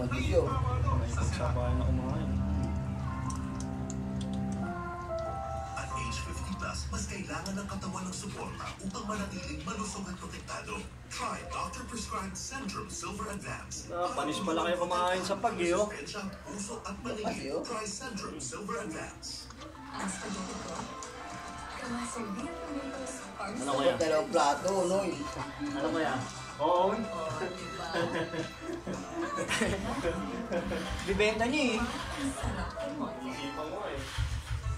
Oh, Gisyo. Sabayan na kumain. At age 50 plus, mas kailangan ng katawan ng suporta upang manatiling malusog at protektado. Try Doctor Prescribed Centrum Silver Advance. Ah, panis pala kayo kumain sa pag, eh, oh. Puso at Kasi, maningil. oh. Try Centrum Silver Advance. Ang spaghetti ko. Ano kaya? Dalawang plato, Noy. Ano kaya? Oo. Bibenta niyo eh. Isipan mo eh.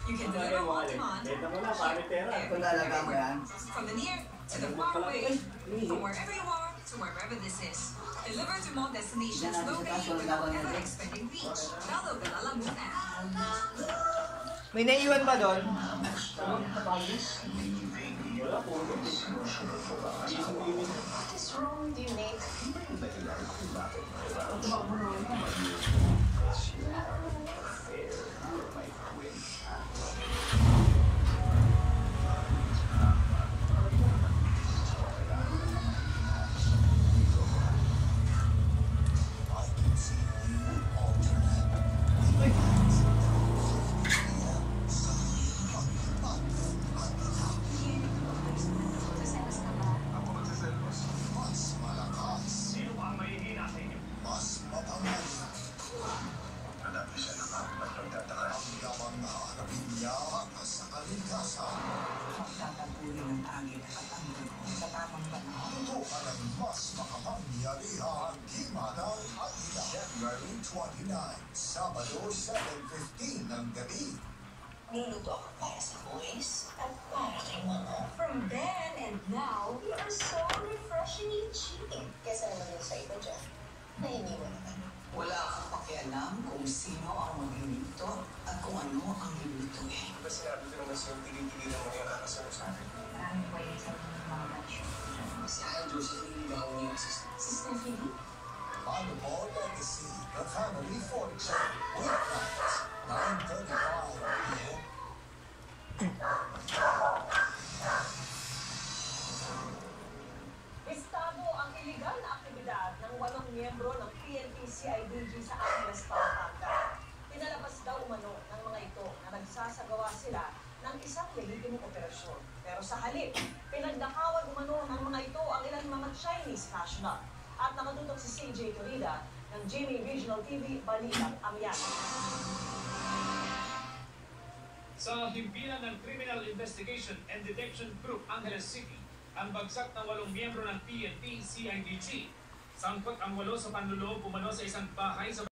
You can kaya mo on eh? demand. Benta mo na, pare pera. Kung lalaga mo yan. From the near to the far away, from wherever you are to wherever this is. Deliver to more destinations locally without ever expending reach. Download the Lala Move app. May naiwan ba doon? Wala po. Isang hanapin niya sa kaligtasan. Magtatapunin ng angin at ang dugo sa tamang panahon. Ito ang mas makapangyarihan himala at. January 29, Sabado 7.15 ng gabi. Niluluto ako para sa boys at para kay mama. From then and now, you are so refreshingly cheap. Kesa naman yung sa iba dyan. Wala pakialam kung sino ang magluluto at kung ano ang lulutuin. Diba sinabi ko naman sa'yo, tigil-tigilan mo yung kakasunod sa akin? Maraming pwede sa mga match. Si Aljo siya niligaw niya Si Stephanie? Volleyball Legacy, the family fortune, weeknights, 9.35 p.m. PNP-CIDG sa Angeles, Pampanga. Pinalabas daw umano ng mga ito na nagsasagawa sila ng isang lehitimong operasyon. Pero sa halip, pinagnakawan umano ng mga ito ang ilang mga Chinese national. At nakatutok si CJ Torida ng GMA Regional TV, Balitang Amyan. Sa himpilan ng Criminal Investigation and Detection Group Angeles City, ang bagsak ng walong miyembro ng PNP CIDG. Sangkot ang walo sa panluloob umano sa isang bahay sa